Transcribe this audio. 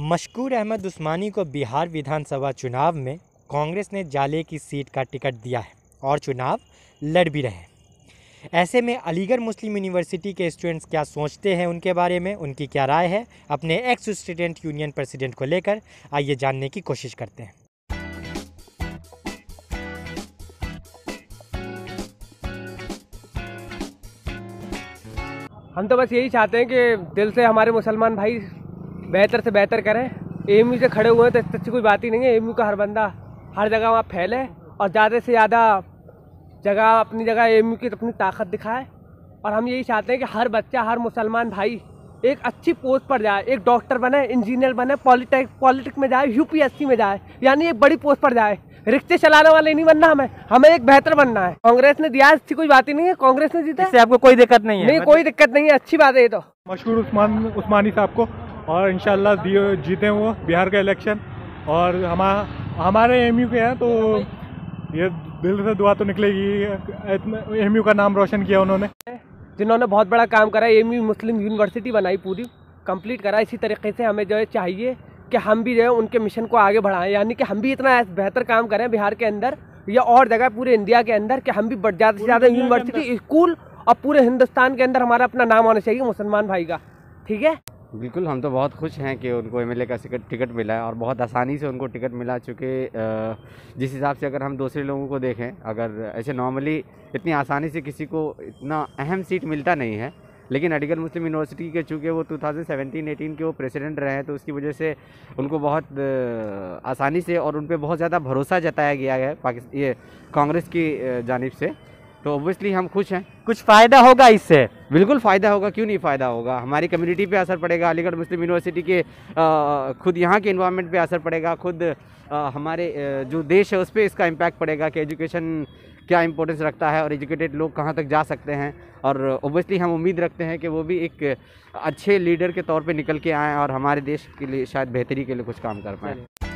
मशकूर अहमद उस्मानी को बिहार विधानसभा चुनाव में कांग्रेस ने जाले की सीट का टिकट दिया है और चुनाव लड़ भी रहे हैं। ऐसे में अलीगढ़ मुस्लिम यूनिवर्सिटी के स्टूडेंट्स क्या सोचते हैं उनके बारे में? उनकी क्या राय है? अपने एक्स स्टूडेंट यूनियन प्रेसिडेंट को लेकर आइए जानने की कोशिश करते हैं। हम तो बस यही चाहते हैं कि दिल से हमारे मुसलमान भाई बेहतर से बेहतर करें। एमयू से खड़े हुए हैं तो इससे अच्छी कोई बात ही नहीं है। एमयू का हर बंदा हर जगह वहाँ फैले और ज़्यादा से ज़्यादा जगह अपनी जगह एमयू की अपनी ताकत दिखाए। और हम यही चाहते हैं कि हर बच्चा हर मुसलमान भाई एक अच्छी पोस्ट पर जाए एक डॉक्टर बने इंजीनियर बने पॉलिटेक पॉलिटिक्स में जाए यूपीएससी में जाए यानी एक बड़ी पोस्ट पर जाए। रिक्शे चलाने वाले नहीं बनना हमें हमें एक बेहतर बनना है। कांग्रेस ने दिया अच्छी कोई बात ही नहीं है। कांग्रेस ने जीता है। इससे आपको कोई दिक्कत नहीं है। नहीं कोई दिक्कत नहीं है। अच्छी बात है ये तो। मशहूर उस्मान उस्मानी साहब को और इन जीते वो बिहार का इलेक्शन और हम हमारे एमयू के हैं तो ये दिल से दुआ तो निकलेगी एमयू का नाम रोशन किया उन्होंने। जिन्होंने बहुत बड़ा काम करा एमयू मुस्लिम यूनिवर्सिटी बनाई पूरी कंप्लीट करा। इसी तरीके से हमें जो है चाहिए कि हम भी जो है उनके मिशन को आगे बढ़ाएँ। यानी कि हम भी इतना बेहतर काम करें बिहार के अंदर या और जगह पूरे इंडिया के अंदर कि हम भी ज़्यादा से ज़्यादा यूनिवर्सिटी स्कूल और पूरे हिंदुस्तान के अंदर हमारा अपना नाम होना चाहिए मुसलमान भाई का। ठीक है? बिल्कुल, हम तो बहुत खुश हैं कि उनको एमएलए का टिकट मिला है और बहुत आसानी से उनको टिकट मिला चूँकि जिस हिसाब से अगर हम दूसरे लोगों को देखें, अगर ऐसे नॉर्मली इतनी आसानी से किसी को इतना अहम सीट मिलता नहीं है, लेकिन अलीगढ़ मुस्लिम यूनिवर्सिटी के चूँकि वो 2017-18 के वो प्रेसिडेंट रहे हैं तो उसकी वजह से उनको बहुत आसानी से और उन पर बहुत ज़्यादा भरोसा जताया गया है पाकिस्तान ये कांग्रेस की जानब से। तो ऑब्वियसली हम खुश हैं। कुछ फ़ायदा होगा इससे? बिल्कुल फ़ायदा होगा क्यों नहीं फ़ायदा होगा? हमारी कम्युनिटी पे असर पड़ेगा अलीगढ़ मुस्लिम यूनिवर्सिटी के अ, खुद यहाँ के इन्वायरमेंट पे असर पड़ेगा खुद अ, हमारे जो देश है उस पर इसका इम्पैक्ट पड़ेगा कि एजुकेशन क्या इंपॉर्टेंस रखता है और एजुकेटेड लोग कहाँ तक जा सकते हैं। और ओबियसली हम उम्मीद रखते हैं कि वो भी एक अच्छे लीडर के तौर पर निकल के आएँ और हमारे देश के लिए शायद बेहतरी के लिए कुछ काम कर पाएँ।